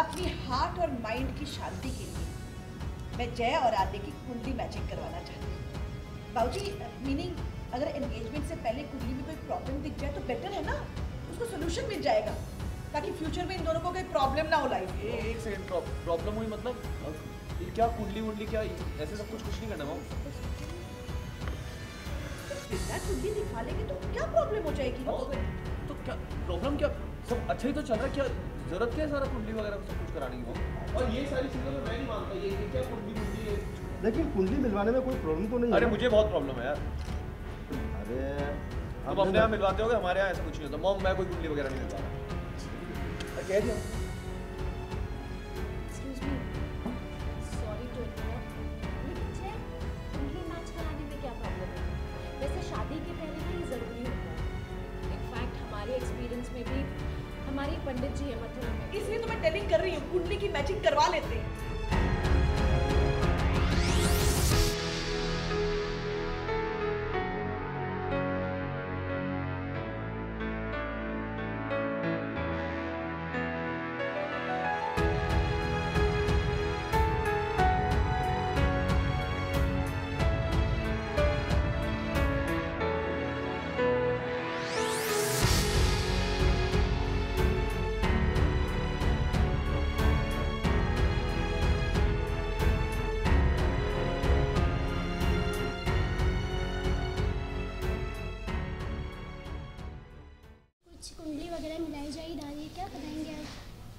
अपनी हार्ट और माइंड की शांति के लिए मैं जय और आदि की कुंडली मैचिंग करवाना चाहती हूँ। बाबूजी मीनिंग अगर एंगेजमेंट से पहले कुंडली में कोई प्रॉब्लम दिख जाए तो बेटर है ना? उसको सोल्यूशन मिल जाएगा ताकि फ्यूचर में इन दोनों को कोई प्रॉब्लम ना हो लाइफ एक सेकंड प्रॉब्लम हुई मतलब? ये क्या कुंडली वुंडली क्या ऐसे सब कुछ कुछ नहीं करना बिना कुंडली दिखा लेंगे तो क्या प्रॉब्लम हो जाएगी? तो क्या प्रॉब्लम क्या? सब अच्छा ही तो चल रहा है। क्या ज़रूरत क्या है सारा कुंडली वगैरह सब कुछ कराने की? हो और ये सारी चीज़ें तो मैं नहीं मानता ये ये क्या कुंडली कुंडली है। लेकिन कुंडली मिलवाने में कोई प्रॉब्लम तो नहीं अरे मुझे बहुत प्रॉब्लम है यार। अरे तुम अपने यहाँ मिलवाते हो हमारे यहाँ ऐसा कुछ नहीं होता। मॉम मैं कोई कुंडली वगैरह नहीं मिलवा रहा कह दिया। हमारे पंडित जी है मथुरा में। इसलिए तो मैं टेलिंग कर रही हूँ कुंडली की मैचिंग करवा लेते हैं। वगैरह मिलाई जाएगी दादी क्या बताएँगे आप?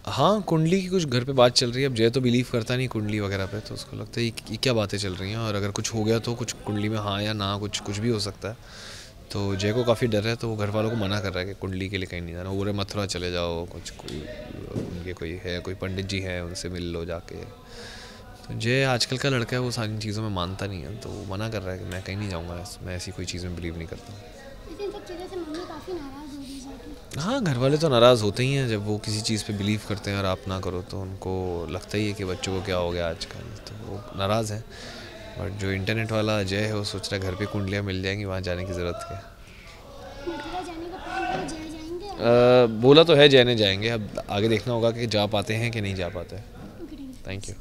हाँ कुंडली की कुछ घर पे बात चल रही है। अब जय तो बिलीव करता नहीं कुंडली वगैरह पे तो उसको लगता है ये क्या बातें चल रही हैं? और अगर कुछ हो गया तो कुछ कुंडली में हाँ या ना कुछ कुछ भी हो सकता है। तो जय को काफ़ी डर है तो वो घर वालों को मना कर रहा है कि कुंडली के लिए कहीं नहीं जाना। वो बोल मथुरा चले जाओ कुछ कोई उनके कोई है कोई पंडित जी हैं उनसे मिल लो जाके। तो जय आजकल का लड़का है वो सारी चीज़ों में मानता नहीं है तो वो मना कर रहा है कि मैं कहीं नहीं जाऊँगा मैं ऐसी कोई चीज़ में बिलीव नहीं करता। लेकिन काफ़ी नाराज़ हो गई हाँ घर वाले तो नाराज़ होते ही हैं जब वो किसी चीज़ पे बिलीव करते हैं और आप ना करो तो उनको लगता ही है कि बच्चों को क्या हो गया आजकल। तो वो नाराज़ हैं। बट जो इंटरनेट वाला अजय है वो सोच रहा है घर पे कुंडलियाँ मिल जाएँगी वहाँ जाने की ज़रूरत क्या जाने बोला तो है जय ने जाएँगे। अब आगे देखना होगा कि जा पाते हैं कि नहीं जा पाते। Thank you